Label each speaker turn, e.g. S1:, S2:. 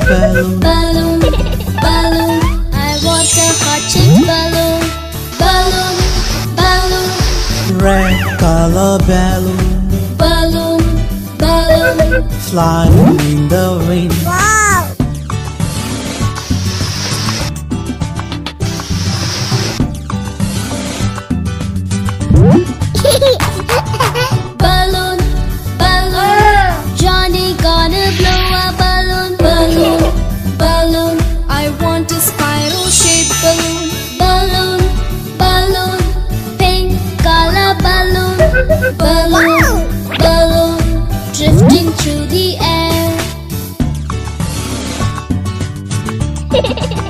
S1: balloon.
S2: balloon, balloon. I want a heart-shaped balloon, balloon, balloon,
S1: Red color balloon.
S2: balloon, balloon.
S1: Flying in the wind.
S3: Wow!
S2: Balloon, balloon. Drifting through the air.